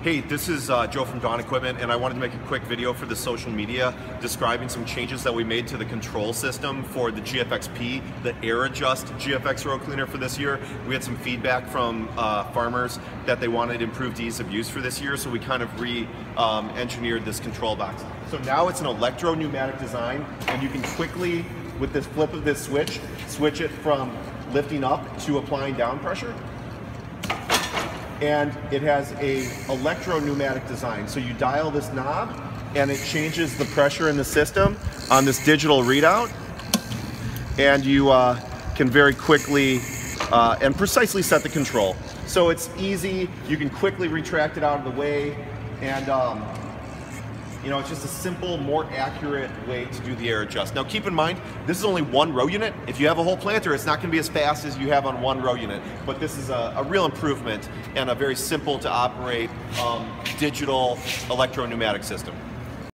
Hey, this is uh, Joe from Dawn Equipment, and I wanted to make a quick video for the social media describing some changes that we made to the control system for the GFX-P, the Air Adjust GFX row cleaner for this year. We had some feedback from uh, farmers that they wanted improved ease of use for this year, so we kind of re-engineered um, this control box. So now it's an electro-pneumatic design, and you can quickly, with this flip of this switch, switch it from lifting up to applying down pressure and it has a electro-pneumatic design. So you dial this knob and it changes the pressure in the system on this digital readout and you uh, can very quickly uh, and precisely set the control. So it's easy, you can quickly retract it out of the way and um, you know, it's just a simple, more accurate way to do the air adjust. Now keep in mind, this is only one row unit. If you have a whole planter, it's not gonna be as fast as you have on one row unit, but this is a, a real improvement and a very simple to operate um, digital electro-pneumatic system.